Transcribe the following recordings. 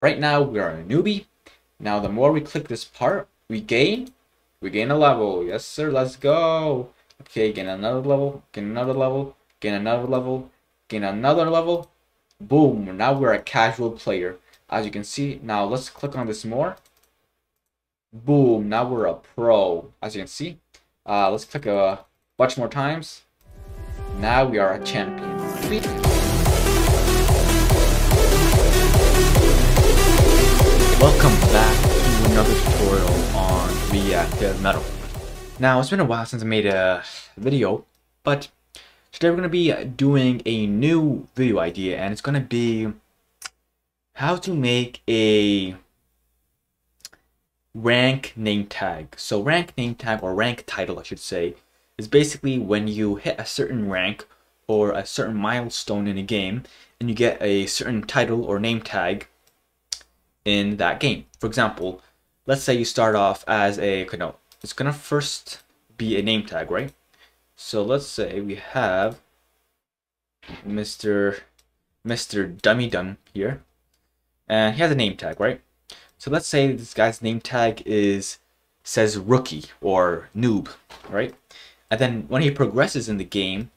Right now, we are a newbie. Now, the more we click this part, we gain, we gain a level. Yes, sir, let's go. Okay, gain another level, gain another level, gain another level, gain another level. Boom, now we're a casual player. As you can see, now let's click on this more. Boom, now we're a pro. As you can see, uh, let's click a bunch more times. Now we are a champion. Welcome back to another tutorial on Reactive Metal. Now, it's been a while since I made a video, but today we're going to be doing a new video idea, and it's going to be how to make a rank name tag. So rank name tag, or rank title I should say, is basically when you hit a certain rank or a certain milestone in a game, and you get a certain title or name tag in that game. For example, let's say you start off as a, no, it's gonna first be a name tag, right? So let's say we have Mr. Mr. Dummy Dum here, and he has a name tag, right? So let's say this guy's name tag is says rookie or noob, right? And then when he progresses in the game,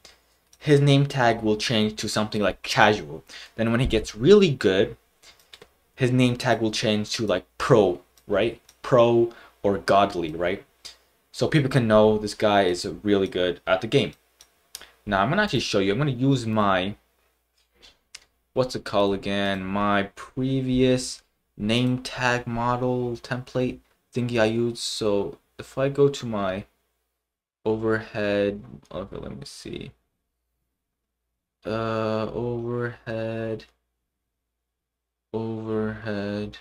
his name tag will change to something like casual. Then when he gets really good, his name tag will change to like pro, right? Pro or godly, right? So people can know this guy is really good at the game. Now I'm gonna actually show you. I'm gonna use my what's it called again? My previous name tag model template thingy I used. So if I go to my overhead, okay, let me see. Uh, overhead overhead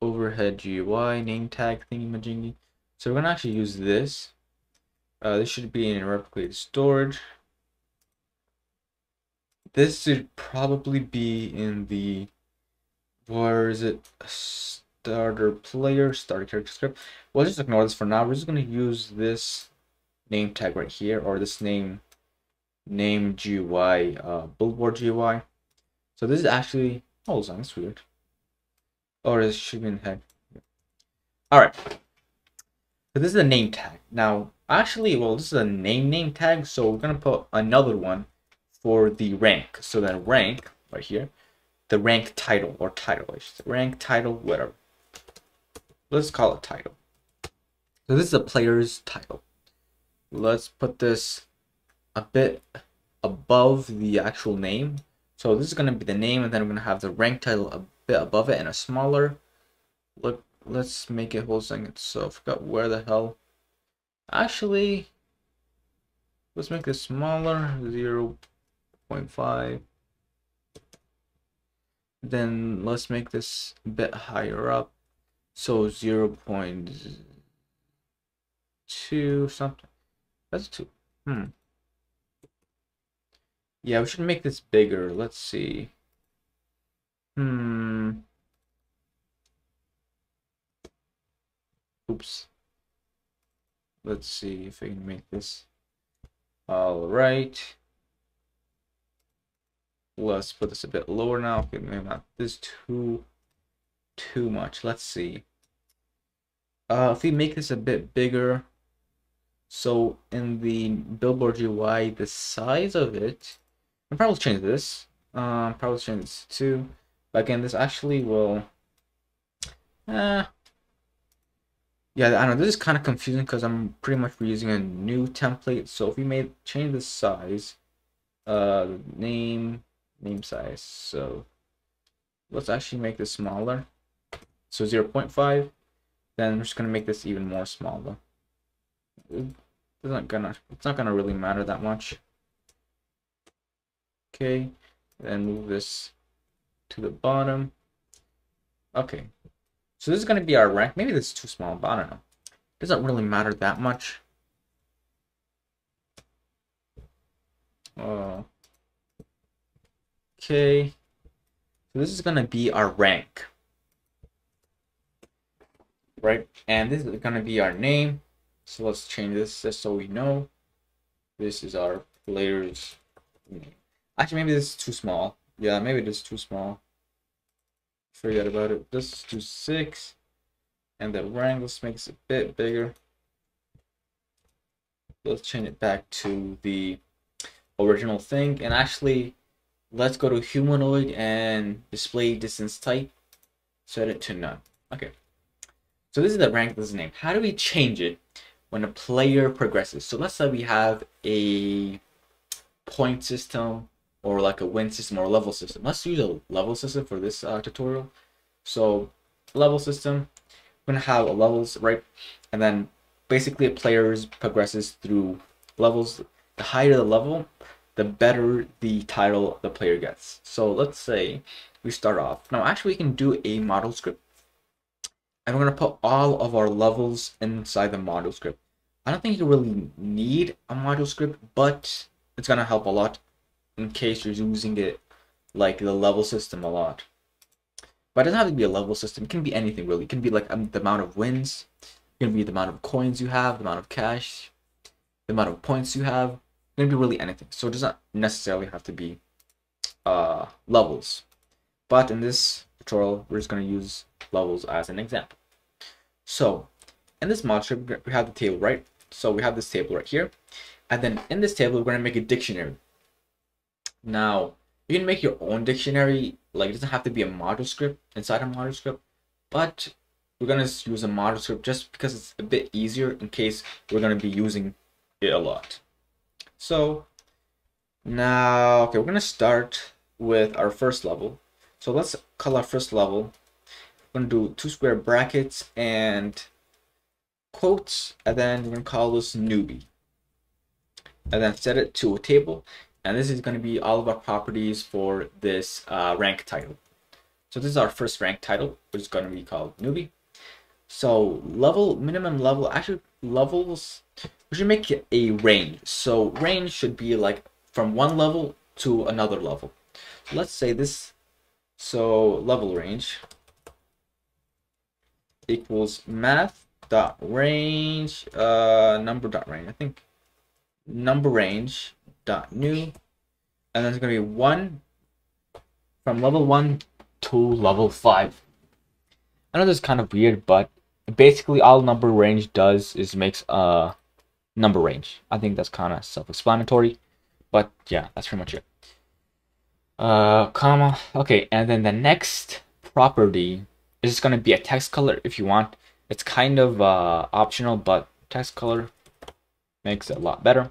overhead GUI name tag thingy So we're gonna actually use this. Uh, this should be in replicated storage. This should probably be in the where is it starter player starter character script. We'll just ignore this for now. We're just gonna use this name tag right here or this name name GUI, uh, billboard GUI. So this is actually, on, that's weird. Or this should be in head. All right. So this is a name tag. Now, actually, well, this is a name name tag. So we're gonna put another one for the rank. So then rank right here, the rank title or title, rank title, whatever. Let's call it title. So this is a player's title. Let's put this a bit above the actual name. So this is going to be the name, and then I'm going to have the rank title a bit above it and a smaller. Look, let's make it whole second. So I forgot where the hell. Actually, let's make this smaller, 0 0.5. Then let's make this a bit higher up. So 0 0.2 something. That's 2. Hmm. Yeah, we should make this bigger. Let's see. Hmm. Oops. Let's see if I can make this. All right. Let's put this a bit lower now. Okay, maybe not this too too much. Let's see. Uh, if we make this a bit bigger, so in the billboard UI, the size of it I'll probably change this. Um, probably change this too. But again, this actually will. Uh, yeah, I know. This is kind of confusing because I'm pretty much reusing a new template. So if we made change the size, uh, name name size. So let's actually make this smaller. So 0 0.5. Then I'm just gonna make this even more smaller. It's not gonna. It's not gonna really matter that much. Okay, then move this to the bottom. Okay, so this is going to be our rank. Maybe this is too small, but I don't know. It doesn't really matter that much. Uh, okay, so this is going to be our rank. Right, and this is going to be our name. So let's change this just so we know. This is our player's name. Actually, maybe this is too small. Yeah, maybe this is too small. Forget about it. Let's do six. And the rank, makes it a bit bigger. Let's change it back to the original thing. And actually, let's go to humanoid and display distance type. Set it to none. Okay. So this is the the name. How do we change it when a player progresses? So let's say we have a point system or like a win system or a level system. Let's use a level system for this uh, tutorial. So level system, we're gonna have a levels, right? And then basically a player progresses through levels. The higher the level, the better the title the player gets. So let's say we start off. Now actually we can do a model script. And we're gonna put all of our levels inside the model script. I don't think you really need a module script, but it's gonna help a lot in case you're using it like the level system a lot. But it doesn't have to be a level system. It can be anything really. It can be like um, the amount of wins. It can be the amount of coins you have, the amount of cash, the amount of points you have. It can be really anything. So it does not necessarily have to be uh, levels. But in this tutorial, we're just going to use levels as an example. So in this module, we have the table, right? So we have this table right here. And then in this table, we're going to make a dictionary. Now, you can make your own dictionary. Like, it doesn't have to be a module script inside a module script. But we're going to use a module script just because it's a bit easier in case we're going to be using it a lot. So, now, okay, we're going to start with our first level. So let's call our first level. We're going to do two square brackets and quotes, and then we're going to call this newbie. And then set it to a table. And this is going to be all of our properties for this uh, rank title. So this is our first rank title, which is going to be called newbie. So level, minimum level, actually levels, we should make it a range. So range should be like from one level to another level. So let's say this, so level range equals math dot range uh number dot range i think number range dot new and then it's going to be one from level one to level five. I know this is kind of weird but basically all number range does is makes a number range. I think that's kind of self-explanatory but yeah that's pretty much it. Uh comma okay and then the next property is going to be a text color if you want. It's kind of uh, optional, but text color makes it a lot better.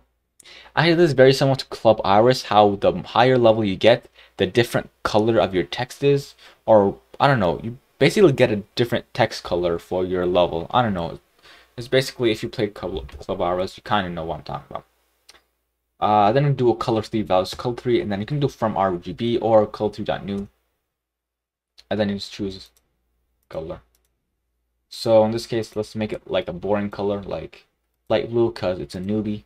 I hear this is very similar to Club Iris, how the higher level you get, the different color of your text is, or I don't know, you basically get a different text color for your level. I don't know. It's basically if you play Club, Club Iris, you kind of know what I'm talking about. Uh, then do a color 3 values color 3, and then you can do from RGB or color 3.new. And then you just choose color. So in this case, let's make it like a boring color, like light blue, because it's a newbie.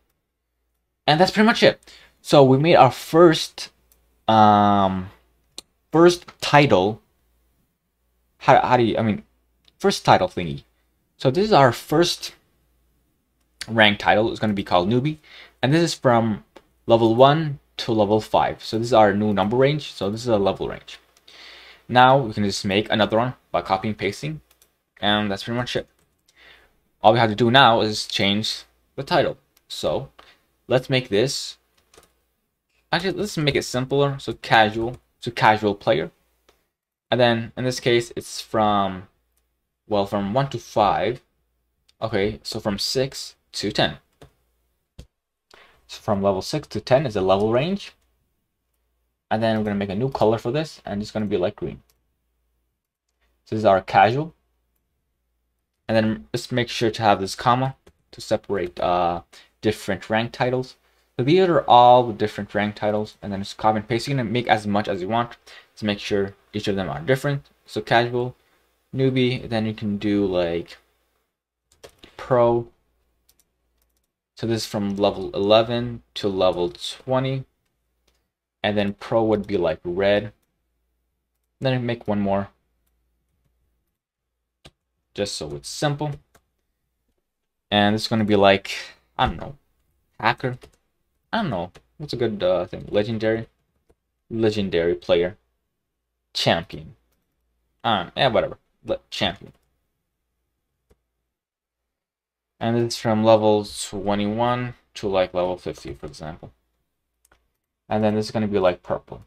And that's pretty much it. So we made our first, um, first title. How, how do you, I mean, first title thingy. So this is our first rank title. It's going to be called newbie. And this is from level 1 to level 5. So this is our new number range. So this is a level range. Now we can just make another one by copying and pasting and that's pretty much it. All we have to do now is change the title. So let's make this, actually let's make it simpler. So casual, so casual player. And then in this case, it's from, well, from 1 to 5. Okay, so from 6 to 10. So from level 6 to 10 is a level range. And then we're going to make a new color for this, and it's going to be light green. So this is our casual and then just make sure to have this comma to separate uh, different rank titles. So these are all the different rank titles, and then just copy and paste. You can make as much as you want to make sure each of them are different. So casual, newbie, then you can do like pro. So this is from level 11 to level 20. And then pro would be like red. Then I make one more just so it's simple. And it's going to be like, I don't know, hacker. I don't know. What's a good uh, thing? Legendary. legendary player, champion. Um, yeah, whatever. Champion. And it's from level 21 to like level 50, for example. And then this is going to be like purple.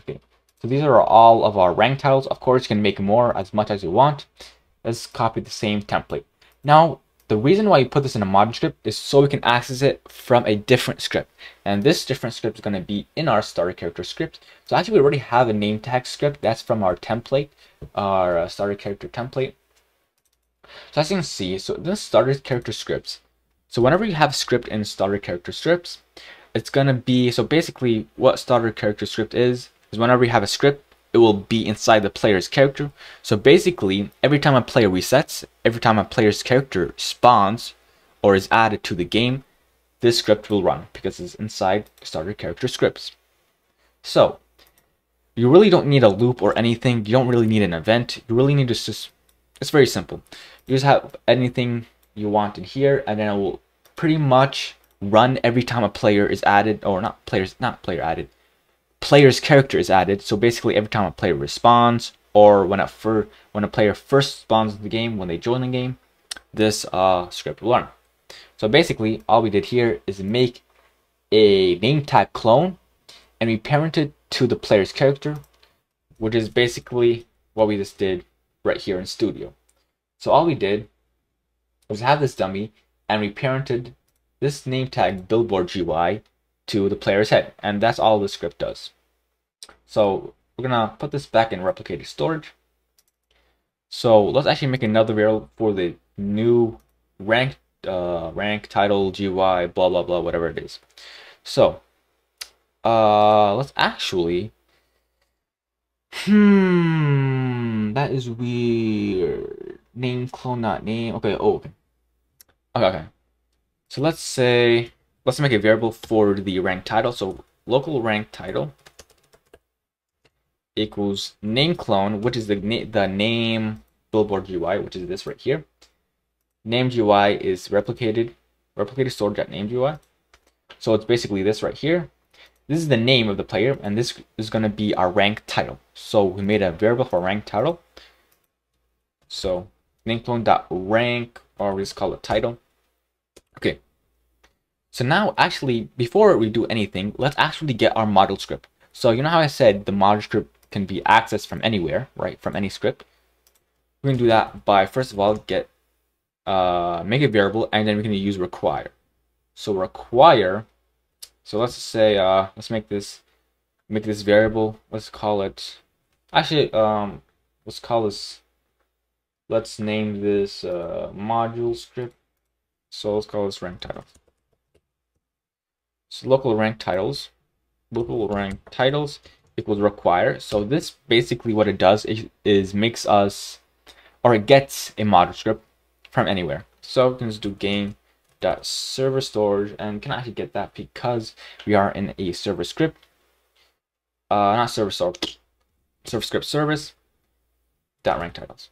Okay, so these are all of our rank titles. Of course, you can make more as much as you want. Let's copy the same template. Now, the reason why you put this in a module script is so we can access it from a different script. And this different script is going to be in our starter character script. So actually, we already have a name tag script. That's from our template, our uh, starter character template. So as you can see, so this starter character scripts. So whenever you have script in starter character scripts, it's going to be, so basically what starter character script is, is whenever you have a script, it will be inside the player's character. So basically, every time a player resets, every time a player's character spawns or is added to the game, this script will run because it's inside starter character scripts. So, you really don't need a loop or anything. You don't really need an event. You really need to just, it's very simple. You just have anything you want in here and then it will pretty much run every time a player is added or not players, not player added, player's character is added. So basically every time a player responds or when a, fir when a player first spawns in the game, when they join the game, this uh, script will run. So basically all we did here is make a name tag clone and we parented to the player's character, which is basically what we just did right here in Studio. So all we did was have this dummy and we parented this name tag billboard GUI to the player's head. And that's all the script does. So we're gonna put this back in replicated storage. So let's actually make another variable for the new rank, uh, rank title GUI, blah blah blah, whatever it is. So uh, let's actually. Hmm, that is weird. Name clone, not name. Okay. Oh, okay. Okay. Okay. So let's say let's make a variable for the rank title. So local rank title equals name clone, which is the, na the name billboard GUI, which is this right here. Name GUI is replicated, replicated storage at name GUI. So it's basically this right here. This is the name of the player, and this is going to be our rank title. So we made a variable for rank title. So name clone dot rank, or we just call it title. Okay, so now actually, before we do anything, let's actually get our model script. So you know how I said the model script can be accessed from anywhere, right? From any script. We're gonna do that by first of all get uh, make a variable and then we're gonna use require. So require. So let's say uh, let's make this make this variable. Let's call it. Actually, um, let's call this. Let's name this uh, module script. So let's call this rank title. So local rank titles, local rank titles equals require. So this basically what it does is, is makes us, or it gets a model script from anywhere. So we can just do game dot server storage and can actually get that because we are in a server script. Uh, not server storage, server script service dot rank titles.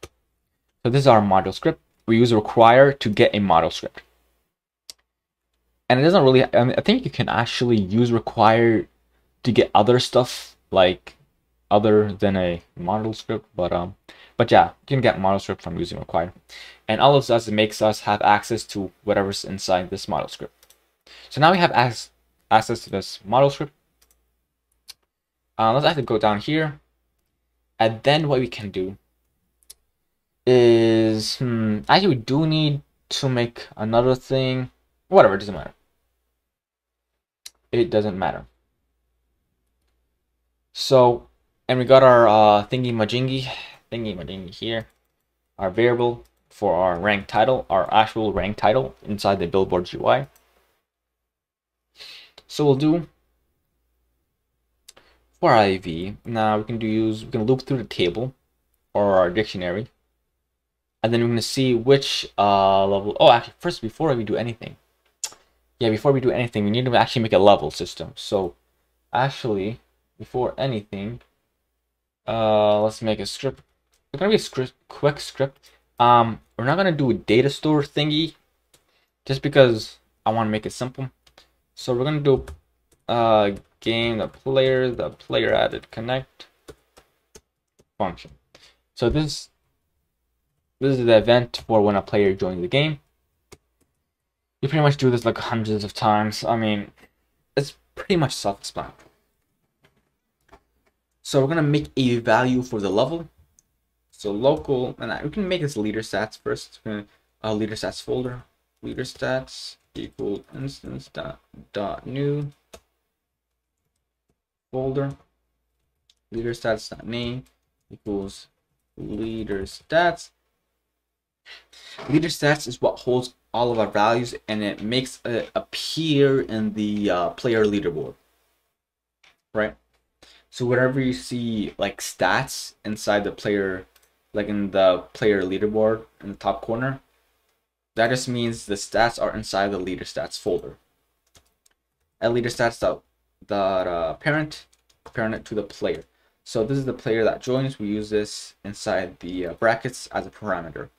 So this is our model script. We use require to get a model script and it doesn't really I, mean, I think you can actually use require to get other stuff like other than a model script but um but yeah you can get model script from using require and all of this it makes us have access to whatever's inside this model script. So now we have access access to this model script. Uh, let's actually go down here. And then what we can do is hmm, actually we do need to make another thing. Whatever it doesn't matter it doesn't matter. So, and we got our uh, thingy majingy, thingy majingy here, our variable for our rank title, our actual rank title inside the billboard UI. So we'll do for IV. Now we can do use we can loop through the table or our dictionary, and then we're gonna see which uh level. Oh, actually, first before we do anything, yeah, before we do anything, we need to actually make a level system. So, actually, before anything, uh, let's make a script. It's gonna be a script, quick script. Um, we're not gonna do a data store thingy, just because I want to make it simple. So we're gonna do uh, game, the player, the player added connect function. So this this is the event for when a player joins the game. You pretty much do this like hundreds of times. I mean, it's pretty much self-explanatory. So we're gonna make a value for the level. So local, and we can make this leader stats first. A uh, leader stats folder, leader stats equal instance dot dot new folder leader stats dot name equals leader stats leader stats is what holds all of our values and it makes it appear in the uh, player leaderboard. Right? So wherever you see like stats inside the player like in the player leaderboard in the top corner that just means the stats are inside the leader stats folder. At leader stats dot, dot uh, parent parent it to the player. So this is the player that joins. We use this inside the uh, brackets as a parameter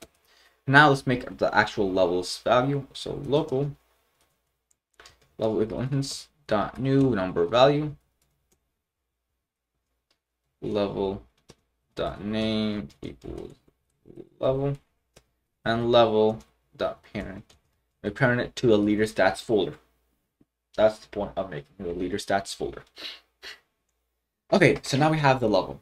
now let's make the actual levels value. So local level equal instance dot new number value level dot name equals level and level dot parent. We parent it to a leader stats folder. That's the point of making the leader stats folder. Okay, so now we have the level.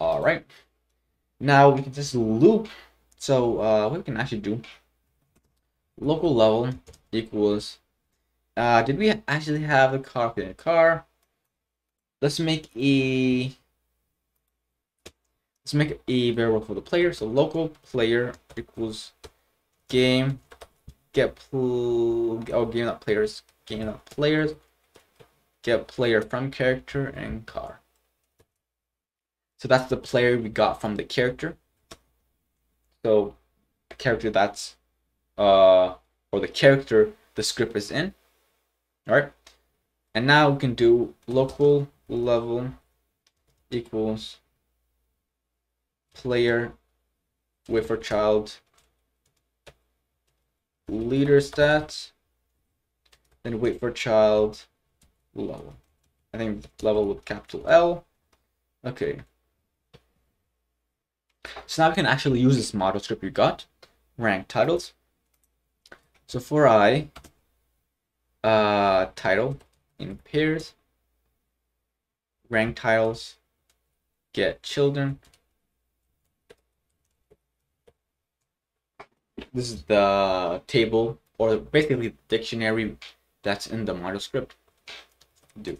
All right. Now we can just loop. So uh, what we can actually do, local level equals, uh, did we actually have a car in a car? Let's make a, let's make a variable for the player. So local player equals game get pl oh game not players game not players get player from character and car so that's the player we got from the character. So the character that's uh or the character the script is in. Alright. And now we can do local level equals player wait for child leader stats then wait for child level. I think level with capital L. Okay. So now we can actually use this model script we got, rank titles. So for i, uh, title in pairs, rank titles, get children. This is the table or basically the dictionary that's in the model script. Do.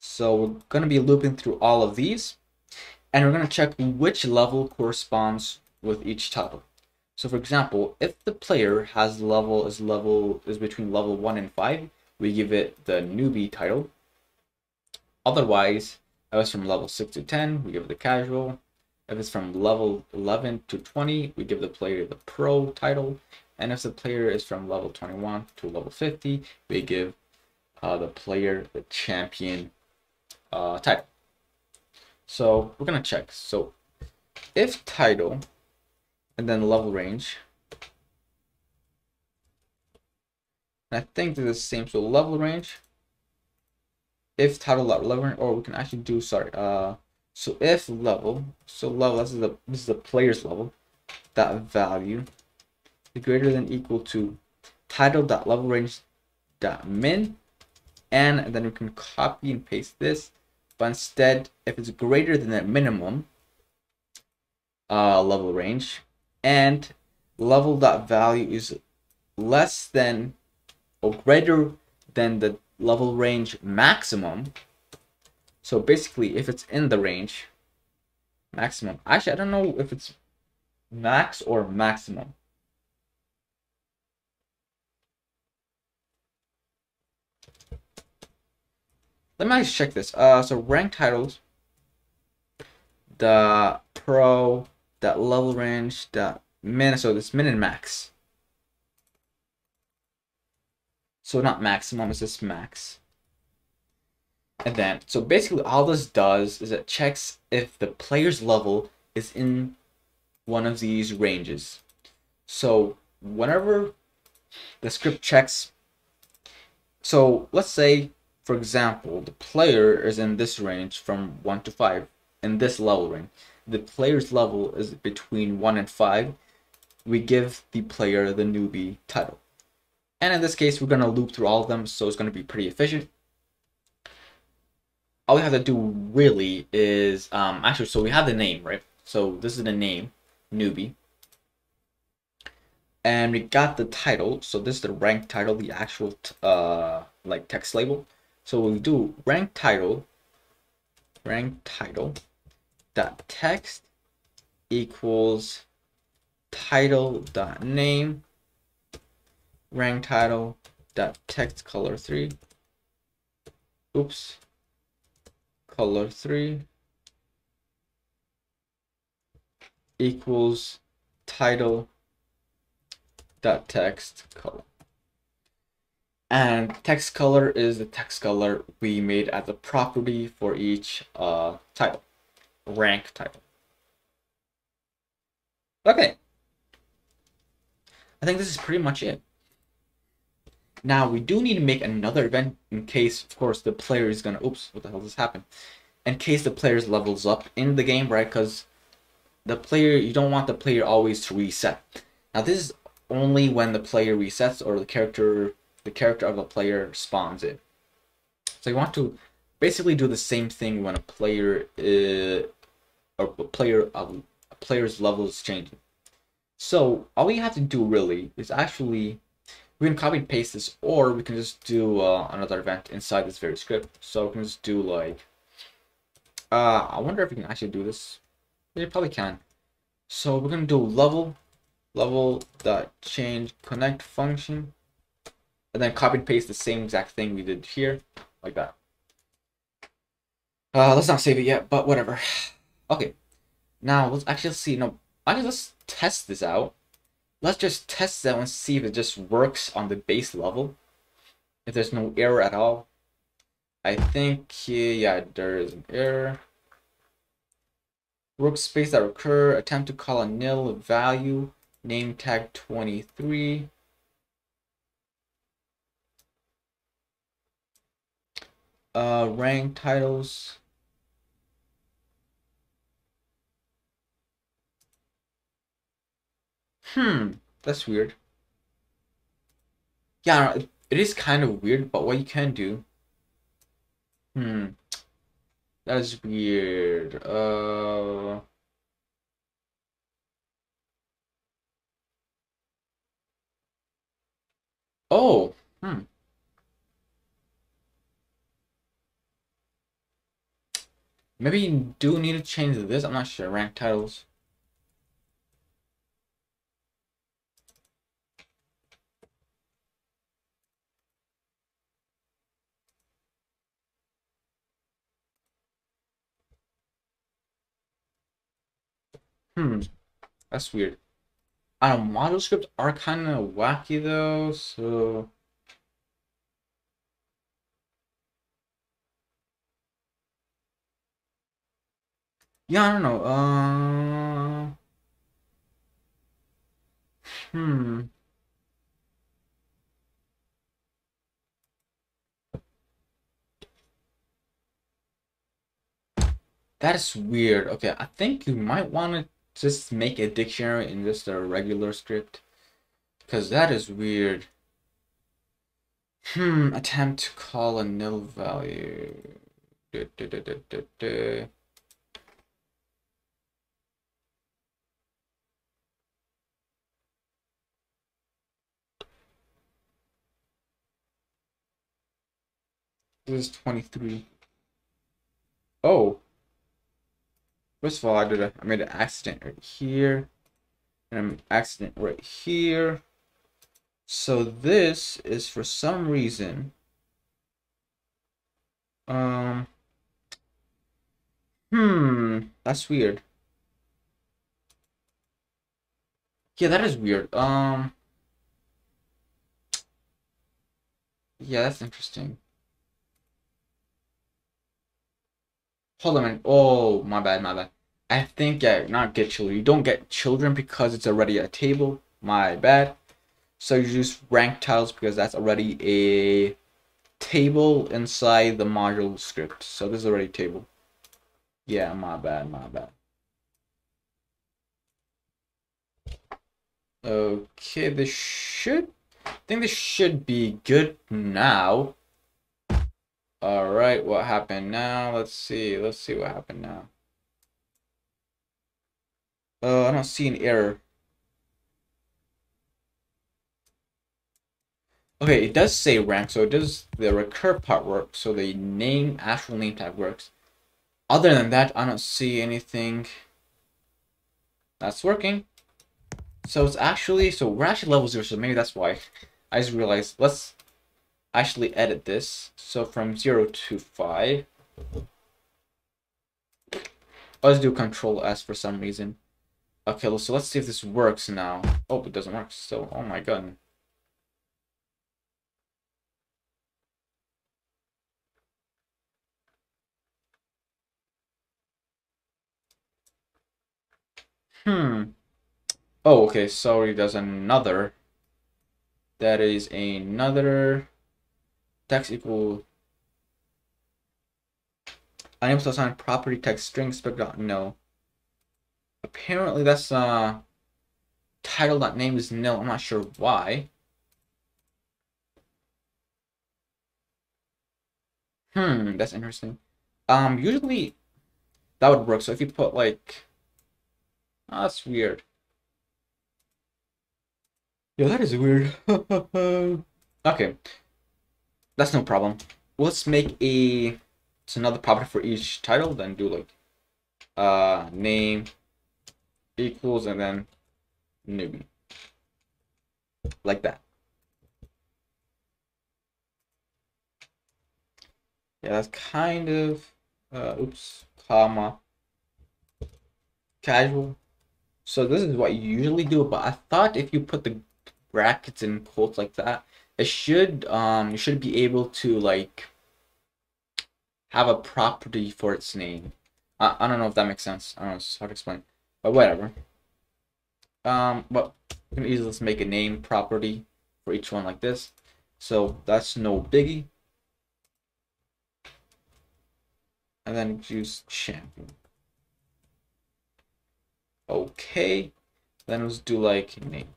So we're going to be looping through all of these and we're going to check which level corresponds with each title. So for example, if the player has level is level is between level 1 and 5, we give it the newbie title. Otherwise, if it's from level 6 to 10, we give it the casual. If it's from level 11 to 20, we give the player the pro title. And if the player is from level 21 to level 50, we give uh, the player the champion uh, title. So we're gonna check. So if title and then level range, I think they're the same. So level range, if title level range, or we can actually do sorry. Uh, so if level, so level this is the this is the player's level, that value is greater than equal to title dot level range dot min, and then we can copy and paste this but instead if it's greater than the minimum uh, level range and level dot value is less than or greater than the level range maximum so basically if it's in the range maximum. Actually I don't know if it's max or maximum Let me check this. Uh, so rank titles, the pro, that level range, the min. So this min and max. So not maximum, it's just max. And then, so basically all this does is it checks if the player's level is in one of these ranges. So whenever the script checks, so let's say, for example, the player is in this range from 1 to 5, in this level range. The player's level is between 1 and 5. We give the player the newbie title. And in this case, we're going to loop through all of them, so it's going to be pretty efficient all we have to do really is um, actually so we have the name right so this is the name newbie and we got the title so this is the rank title the actual uh like text label so we do rank title rank title dot text equals title dot name rank title dot text color 3 oops color 3 equals title dot text color and text color is the text color we made as a property for each uh, title rank title okay I think this is pretty much it now we do need to make another event in case, of course, the player is gonna. Oops, what the hell just happened? In case the player's levels up in the game, right? Because the player, you don't want the player always to reset. Now this is only when the player resets or the character, the character of a player spawns in. So you want to basically do the same thing when a player, uh, or a player, um, a player's level is changing. So all we have to do really is actually we can copy and paste this, or we can just do uh, another event inside this very script. So we can just do like, uh, I wonder if we can actually do this. We probably can. So we're gonna do level, level dot change connect function, and then copy and paste the same exact thing we did here, like that. Uh, let's not save it yet, but whatever. Okay, now let's actually see. No, actually let's test this out let's just test that and see if it just works on the base level. If there's no error at all. I think, yeah, there is an error. Workspace that occur, attempt to call a nil value, name tag 23. Uh, rank titles. Hmm, that's weird. Yeah, it, is kind of weird, but what you can do. Hmm. That's weird. Uh. Oh, hmm. Maybe you do need to change this. I'm not sure. Rank titles. Hmm, that's weird. Uh, model scripts are kind of wacky though, so. Yeah, I don't know. Uh. Hmm. That is weird. Okay, I think you might want to just make a dictionary in just a regular script because that is weird hmm attempt to call a nil value da, da, da, this is 23 oh First of all, I did a, I made an accident right here, and an accident right here. So this is for some reason, um, hmm, that's weird. Yeah, that is weird. Um, yeah, that's interesting. Hold on a minute. Oh, my bad, my bad. I think, yeah, not get children. You don't get children because it's already a table. My bad. So you use rank tiles because that's already a table inside the module script. So this is already table. Yeah, my bad, my bad. Okay, this should, I think this should be good now. All right, what happened now? Let's see, let's see what happened now. Oh, I don't see an error. Okay, it does say rank, so it does the recur part work, so the name, actual name tag works. Other than that, I don't see anything that's working. So it's actually, so we're actually level zero, so maybe that's why. I just realized, let's actually edit this. So from zero to five. Let's do control S for some reason. Okay, so let's see if this works now. Oh, it doesn't work still. Oh my god. Hmm. Oh, okay, sorry, there's another. That is another text equal I am to assign property text string spec no. Apparently that's uh title dot name is nil. I'm not sure why. Hmm, that's interesting. Um, usually that would work. So if you put like Oh, that's weird. Yeah, that is weird. okay. That's no problem. Let's make a it's another property for each title, then do like uh name equals and then newbie. Like that. Yeah, that's kind of uh oops, comma casual so this is what you usually do, but I thought if you put the brackets in quotes like that, it should um you should be able to like have a property for its name. I, I don't know if that makes sense. I don't know how to explain, but whatever. Um, but you can easily just make a name property for each one like this. So that's no biggie. And then use champion. Okay. Then let's do like name.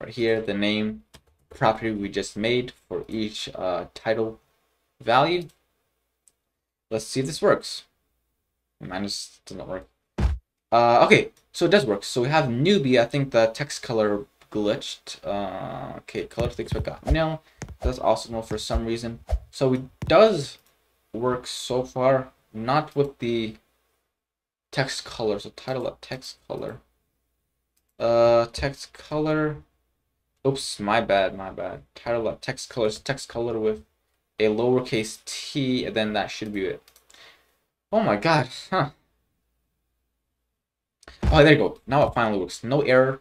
Right here, the name property we just made for each uh, title value. Let's see if this works. Minus doesn't work. Uh, okay, so it does work. So we have newbie. I think the text color glitched. Uh, okay, color to expect got nil. That's also no for some reason. So it does work so far. Not with the text color. So title of text color. Uh, text color. Oops, my bad, my bad. Title of text colors, text color with a lowercase t, and then that should be it. Oh my god, huh. Oh, there you go. Now it finally works. No error.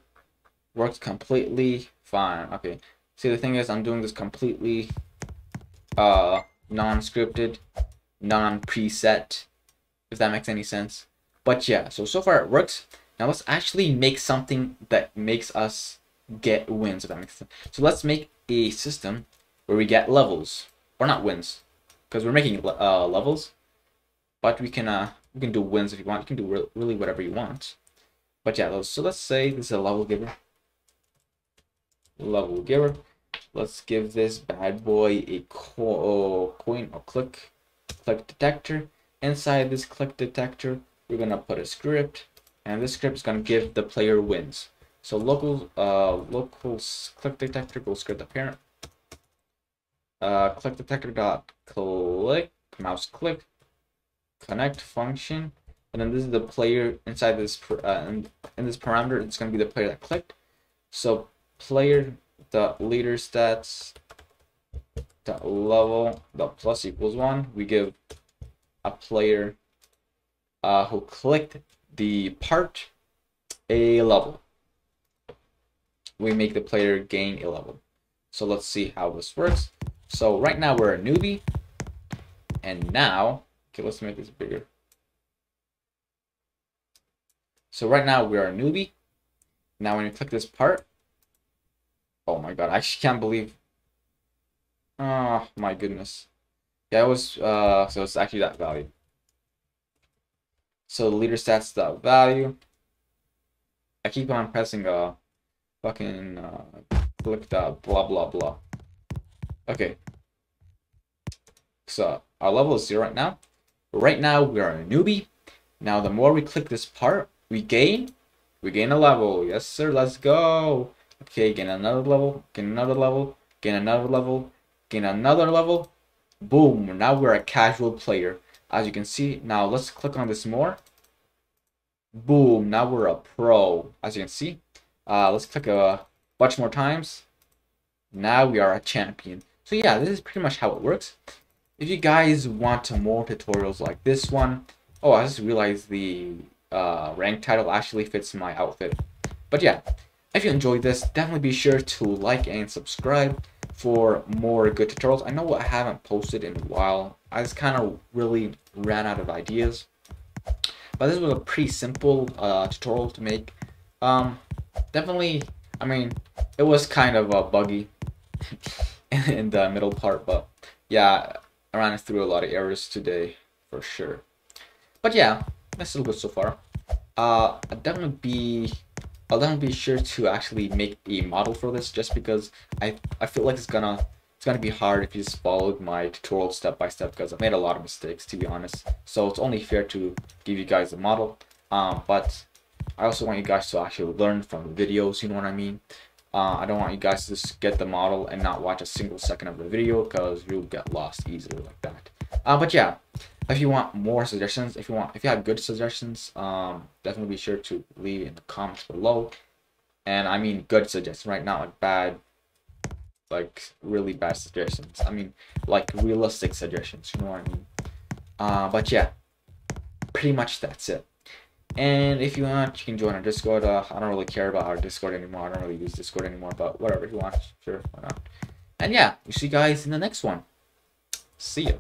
Works completely fine. Okay. See, the thing is, I'm doing this completely uh, non-scripted, non-preset, if that makes any sense. But yeah, so so far it works. Now let's actually make something that makes us get wins, if that makes sense. So let's make a system where we get levels, or not wins, because we're making uh, levels. But we can uh we can do wins if you want. You can do re really whatever you want. But yeah, so let's say this is a level giver. Level giver. Let's give this bad boy a co coin or click click detector. Inside this click detector, we're gonna put a script and this script is gonna give the player wins so local uh local click detector will script the parent. Uh click detector dot click mouse click connect function and then this is the player inside this uh, in, in this parameter it's going to be the player that clicked. So player dot leader stats dot level dot plus equals one. We give a player uh, who clicked the part a level. We make the player gain a level. So let's see how this works. So right now we're a newbie. And now, okay, let's make this bigger. So right now we are a newbie. Now when you click this part, oh my god, I actually can't believe. Oh my goodness. Yeah, it was, uh, so it's actually that value. So leader stats that value. I keep on pressing, uh, fucking, uh, click that blah blah blah. Okay. So our level is zero right now. Right now we are a newbie. Now the more we click this part, we gain we gain a level. Yes, sir. Let's go. Okay, gain another level. Gain another level. Gain another level. Gain another level. Boom. Now we're a casual player. As you can see, now let's click on this more. Boom. Now we're a pro. As you can see. Uh, let's click a bunch more times. Now we are a champion. So yeah, this is pretty much how it works. If you guys want more tutorials like this one, oh, I just realized the uh, rank title actually fits my outfit. But yeah, if you enjoyed this, definitely be sure to like and subscribe for more good tutorials. I know I haven't posted in a while. I just kind of really ran out of ideas. But this was a pretty simple uh, tutorial to make. Um, definitely, I mean, it was kind of uh, buggy in the middle part, but yeah, I ran through a lot of errors today for sure. But yeah, that's still good so far. Uh, I'll definitely be, I'll definitely be sure to actually make a model for this, just because I I feel like it's gonna it's gonna be hard if you just followed my tutorial step by step because I made a lot of mistakes to be honest. So it's only fair to give you guys a model. Um, but I also want you guys to actually learn from the videos. You know what I mean? Uh, I don't want you guys to just get the model and not watch a single second of the video because you'll get lost easily like that. Uh, but yeah, if you want more suggestions, if you want, if you have good suggestions, um, definitely be sure to leave in the comments below. And I mean good suggestions, right? Not like bad, like really bad suggestions. I mean like realistic suggestions. You know what I mean? Uh, but yeah, pretty much that's it. And if you want, you can join our Discord. Uh, I don't really care about our Discord anymore. I don't really use Discord anymore, but whatever you want, sure, why not? And yeah, we see you guys in the next one. See ya.